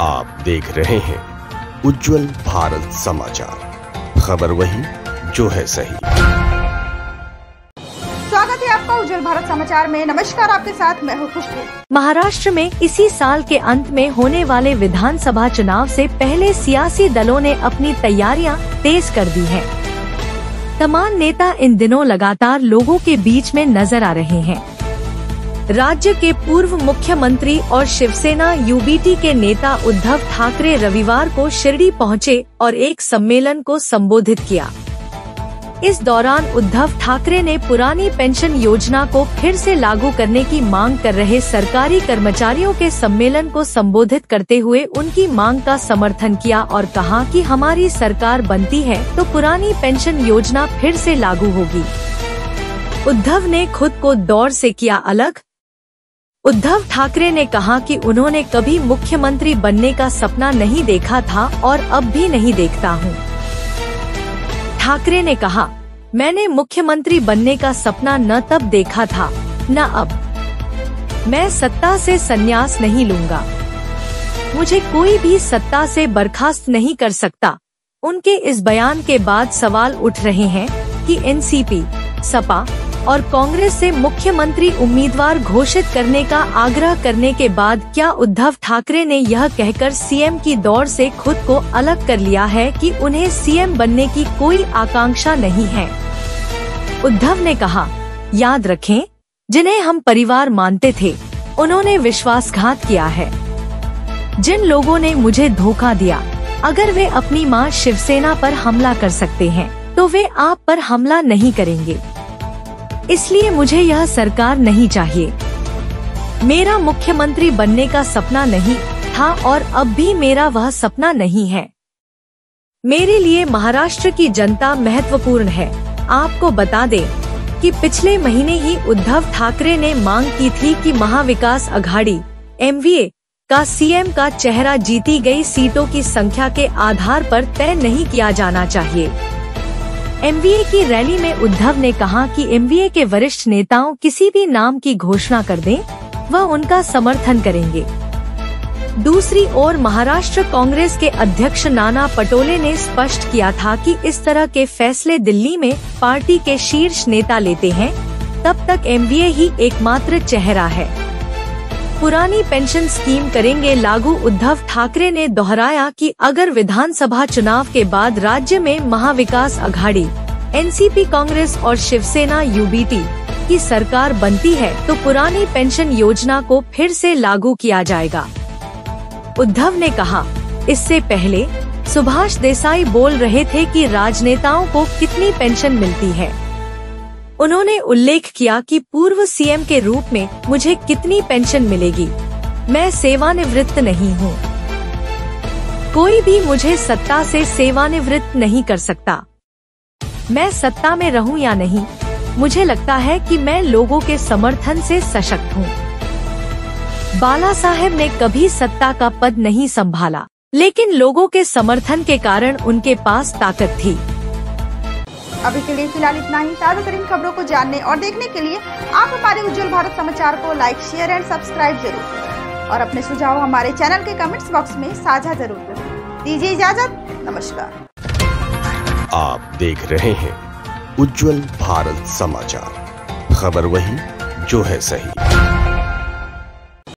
आप देख रहे हैं उज्जवल भारत समाचार। खबर वही जो है सही। स्वागत है आपका उज्जवल भारत समाचार में। नमस्कार आपके साथ मैं हूँ खुशबू महाराष्ट्र में इसी साल के अंत में होने वाले विधानसभा चुनाव से पहले सियासी दलों ने अपनी तैयारियाँ तेज कर दी हैं। तमाम नेता इन दिनों लगातार लोगों के बीच में नज़र आ रहे हैं। राज्य के पूर्व मुख्यमंत्री और शिवसेना यूबीटी के नेता उद्धव ठाकरे रविवार को शिरडी पहुँचे और एक सम्मेलन को संबोधित किया। इस दौरान उद्धव ठाकरे ने पुरानी पेंशन योजना को फिर से लागू करने की मांग कर रहे सरकारी कर्मचारियों के सम्मेलन को संबोधित करते हुए उनकी मांग का समर्थन किया और कहा कि हमारी सरकार बनती है तो पुरानी पेंशन योजना फिर से लागू होगी। उद्धव ने खुद को दौर से किया अलग उद्धव ठाकरे ने कहा कि उन्होंने कभी मुख्यमंत्री बनने का सपना नहीं देखा था और अब भी नहीं देखता हूँ। ठाकरे ने कहा, मैंने मुख्यमंत्री बनने का सपना न तब देखा था, न अब। मैं सत्ता से संन्यास नहीं लूँगा। मुझे कोई भी सत्ता से बर्खास्त नहीं कर सकता। उनके इस बयान के बाद सवाल उठ रहे हैं कि एनसीपी, सपा और कांग्रेस से मुख्यमंत्री उम्मीदवार घोषित करने का आग्रह करने के बाद क्या उद्धव ठाकरे ने यह कहकर सीएम की दौड़ से खुद को अलग कर लिया है कि उन्हें सीएम बनने की कोई आकांक्षा नहीं है? उद्धव ने कहा, याद रखें, जिन्हें हम परिवार मानते थे, उन्होंने विश्वासघात किया है। जिन लोगों ने मुझे धोखा दिया, अगर वे अपनी माँ शिवसेना पर हमला कर सकते हैं तो वे आप पर हमला नहीं करेंगे। इसलिए मुझे यह सरकार नहीं चाहिए। मेरा मुख्यमंत्री बनने का सपना नहीं था और अब भी मेरा वह सपना नहीं है। मेरे लिए महाराष्ट्र की जनता महत्वपूर्ण है। आपको बता दें कि पिछले महीने ही उद्धव ठाकरे ने मांग की थी कि महाविकास अघाड़ी एम का सीएम का चेहरा जीती गई सीटों की संख्या के आधार पर तय नहीं किया जाना चाहिए। एमवीए की रैली में उद्धव ने कहा कि एमवीए के वरिष्ठ नेताओं किसी भी नाम की घोषणा कर दें, वह उनका समर्थन करेंगे। दूसरी ओर महाराष्ट्र कांग्रेस के अध्यक्ष नाना पटोले ने स्पष्ट किया था कि इस तरह के फैसले दिल्ली में पार्टी के शीर्ष नेता लेते हैं तब तक एमवीए ही एकमात्र चेहरा है। पुरानी पेंशन स्कीम करेंगे लागू। उद्धव ठाकरे ने दोहराया कि अगर विधानसभा चुनाव के बाद राज्य में महाविकास अघाड़ी एनसीपी कांग्रेस और शिवसेना यूबीटी की सरकार बनती है तो पुरानी पेंशन योजना को फिर से लागू किया जाएगा। उद्धव ने कहा, इससे पहले सुभाष देसाई बोल रहे थे कि राजनेताओं को कितनी पेंशन मिलती है। उन्होंने उल्लेख किया कि पूर्व सीएम के रूप में मुझे कितनी पेंशन मिलेगी। मैं सेवानिवृत्त नहीं हूँ। कोई भी मुझे सत्ता से सेवानिवृत्त नहीं कर सकता। मैं सत्ता में रहूँ या नहीं, मुझे लगता है कि मैं लोगों के समर्थन से सशक्त हूँ। बाला साहेब ने कभी सत्ता का पद नहीं संभाला, लेकिन लोगों के समर्थन के कारण उनके पास ताकत थी। अभी के लिए फ़िलहाल इतना ही। ताज़ा तरीन खबरों को जानने और देखने के लिए आप हमारे उज्जवल भारत समाचार को लाइक शेयर एंड सब्सक्राइब ज़रूर। करें और अपने सुझाव हमारे चैनल के कमेंट्स बॉक्स में साझा ज़रूर करें। दीजिए इजाज़त। नमस्कार। आप देख रहे हैं उज्जवल भारत समाचार। खबर वही जो है सही।